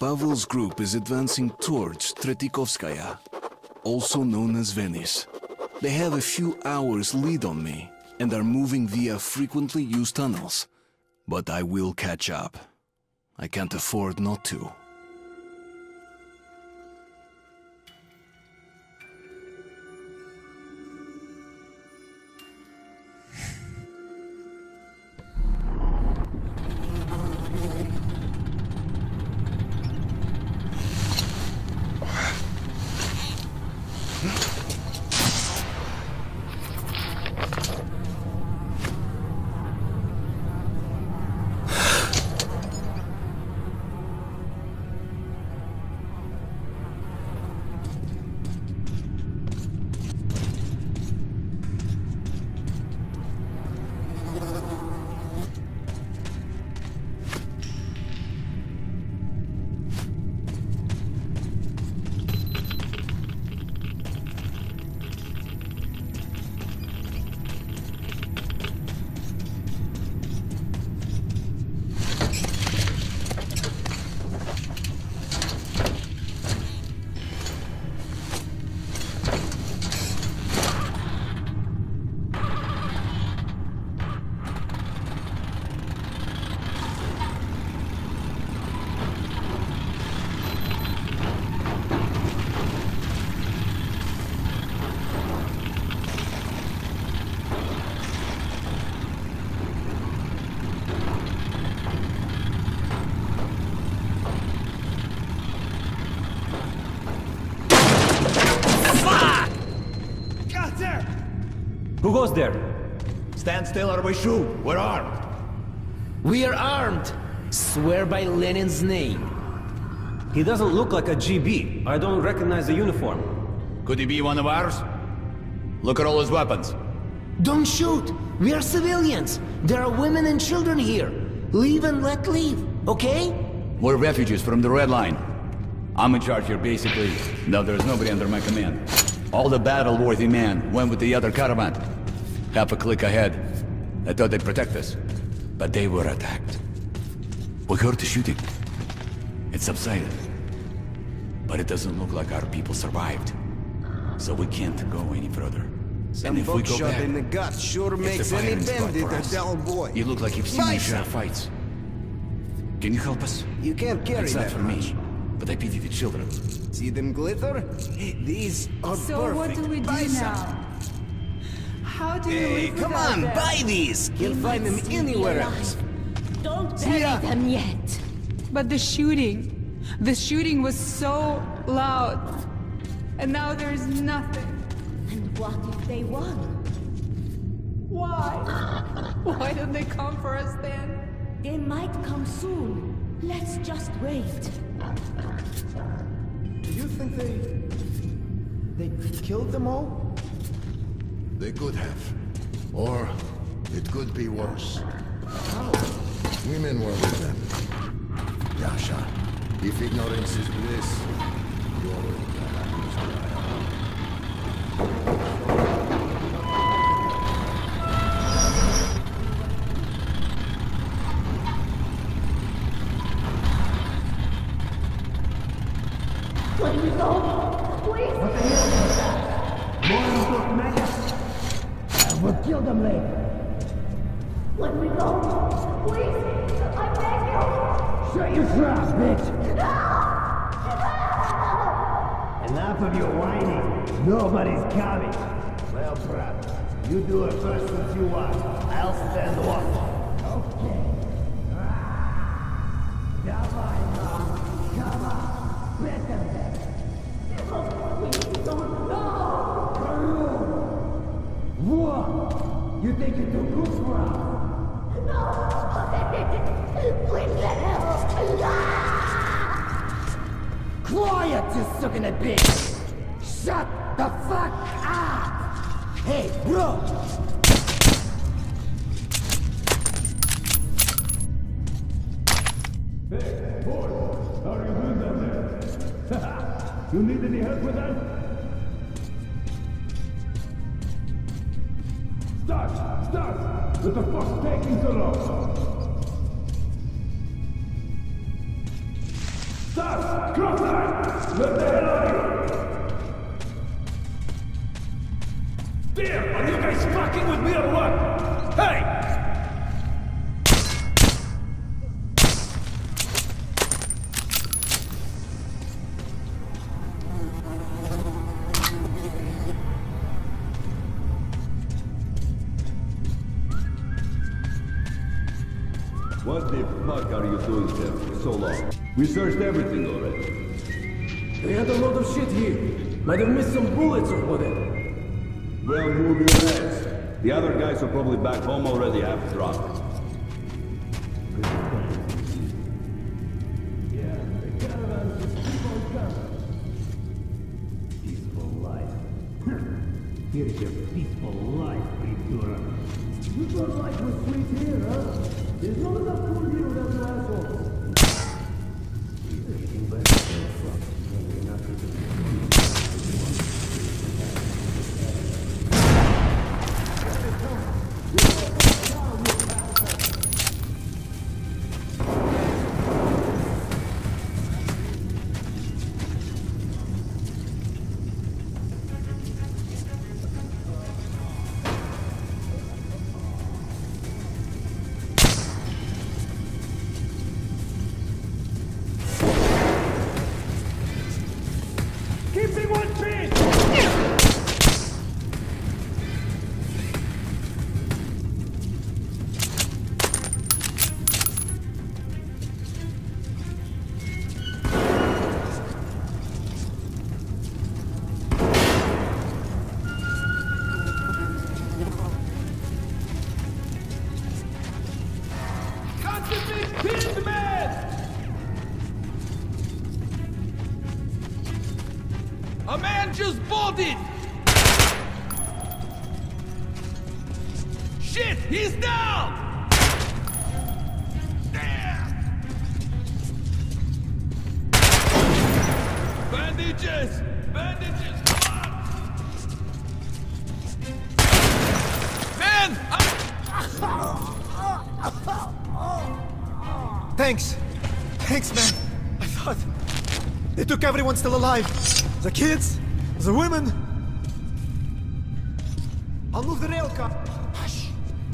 Pavel's group is advancing towards Tretyakovskaya, also known as Venice. They have a few hours lead on me and are moving via frequently used tunnels. But I will catch up. I can't afford not to. We shoot. We're armed. We are armed. Swear by Lenin's name. He doesn't look like a GB. I don't recognize the uniform. Could he be one of ours? Look at all his weapons. Don't shoot! We are civilians! There are women and children here! Leave and let leave, okay? We're refugees from the Red Line. I'm in charge here, basically. No, there's nobody under my command. All the battle-worthy men went with the other caravan. Half a click ahead. I thought they'd protect us. But they were attacked. We heard the shooting. It subsided. But it doesn't look like our people survived. So we can't go any further. Some and if we go buckshot back, in the gut sure it's makes the any firing squad bandit for a us. dull boy. You look like you've seen these Bison! uh, fights. Can you help us? You can't carry It's not that for much. me, but I pity the children. See them glitter? These are So perfect. what do we do Buy some. Now? How do you Hey, live come on, them? buy these! You'll find them anywhere else. Don't See ya. bury them yet. But the shooting, the shooting was so loud. And now there's nothing. And what if they won? Why? Why don't they come for us then? They might come soon. Let's just wait. Do you think they... they killed them all? They could have. Or it could be worse. How? Women were with them. Yasha, if ignorance is bliss, you already know Enough of your whining. Nobody's coming. Well, crap. you do it first if you want. I'll stand watch. Okay. Ah. Come on, Come on. Please What? You think you're too? No! Let him! Ah! Quiet, you sucking a bitch! Shut the fuck up! Hey, bro! How are you doing down there? you need any help with that? Start! Start! What the fuck's taking so long? Damn! Are you guys fucking with me or what? Hey! What the fuck are you doing here for so long? We searched everything already. They had a lot of shit here. Might have missed some bullets or whatever. Well, move your ass. The other guys are probably back home already half dropped. Peaceful life. Here's your peaceful life, Ventura. You thought life was sweet here, bolted! Shit, he's down! Bandages! Bandages! Come on! Man! I'm... Thanks. Thanks, man. I thought they took everyone still alive. The kids, the women. I'll move the rail car. Hush!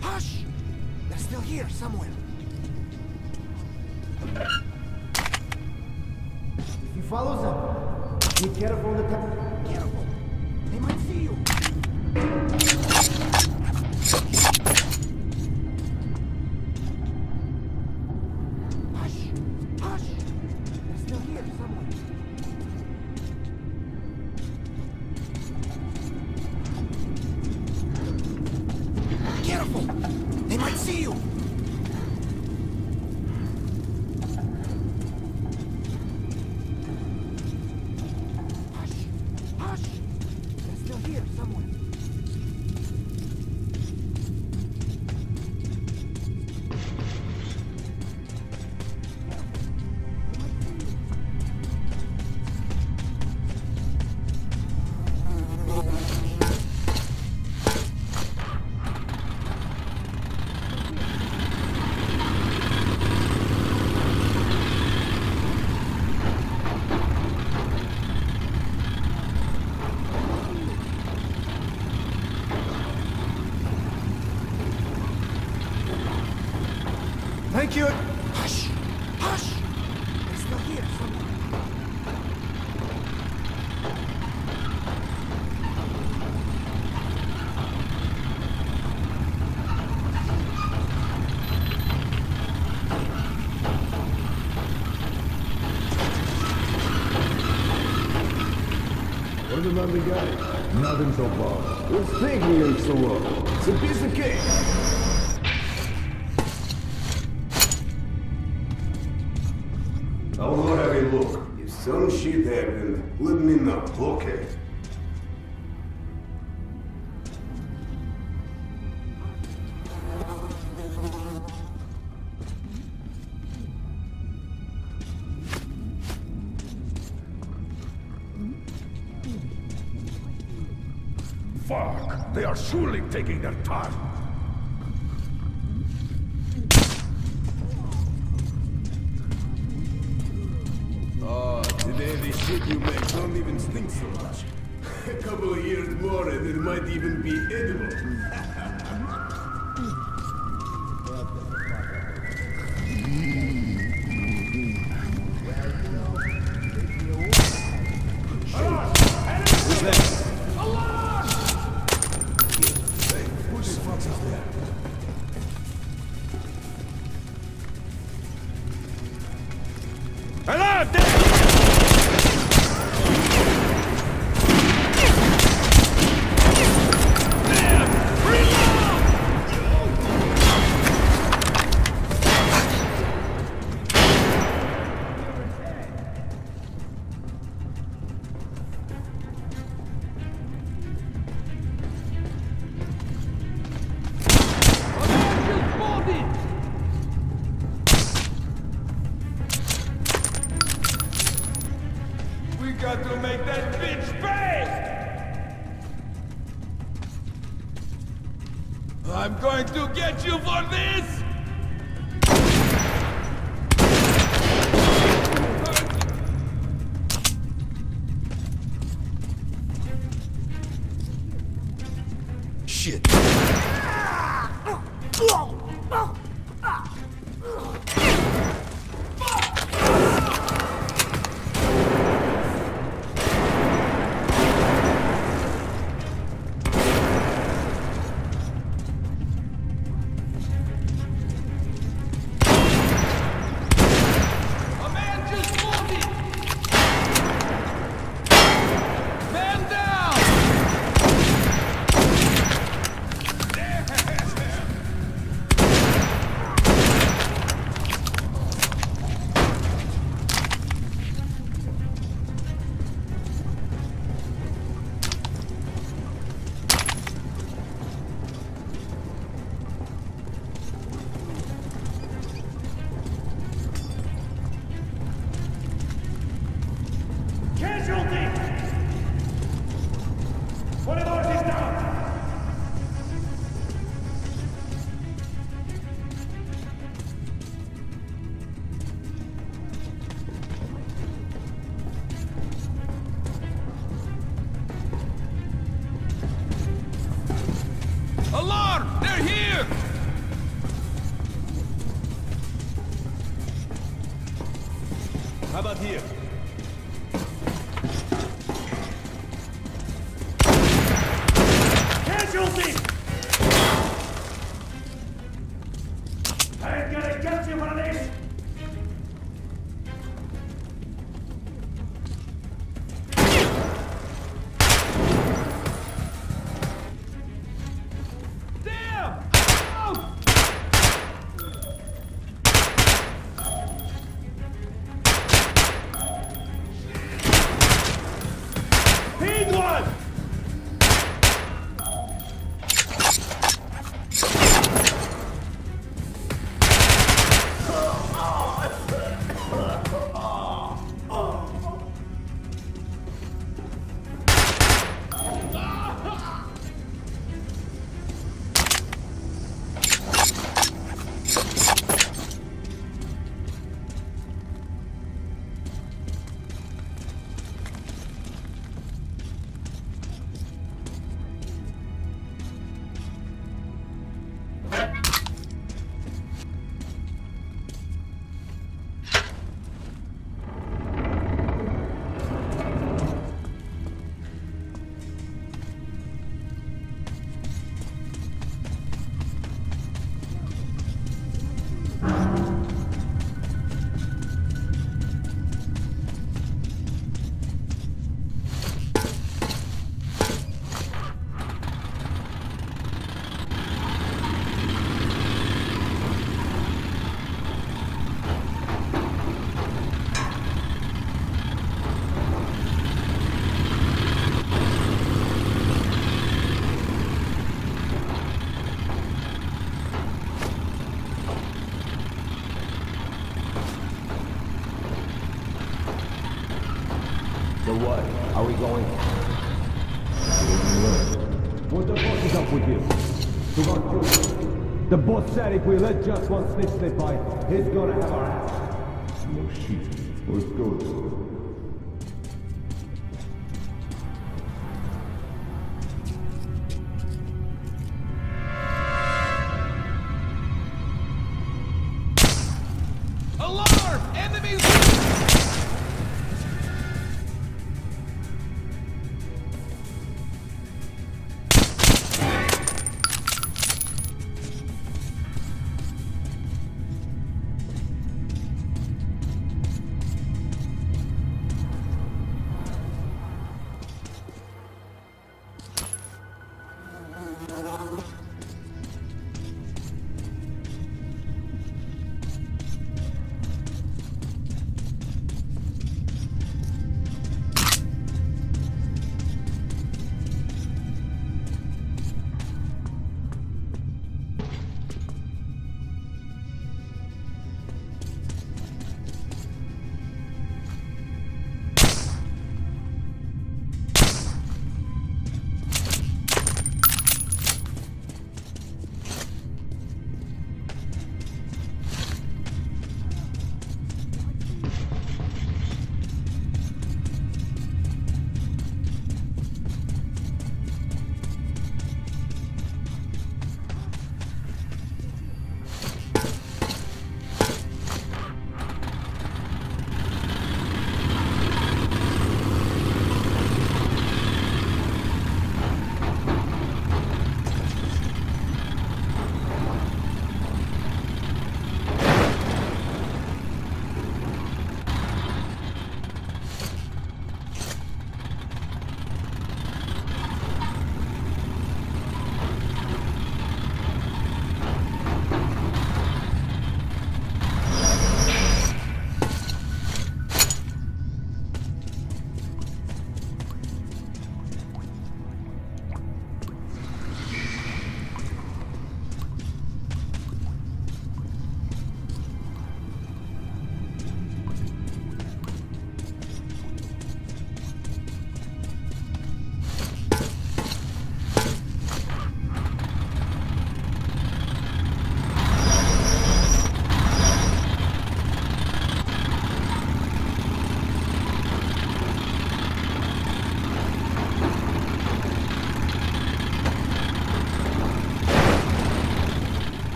Hush! They're still here somewhere. If you follow them, be careful the. Careful. They might see you. Thank you. Hush! Hush! Fuck! They are surely taking their time. mushrooms think so much. A couple of years more and it might even be edible. got to make that bitch pay! I'm going to get you for this! upset if we let just one snitch slip by. He's gonna have our ass. No sheep, or goats. Alarm! Enemies!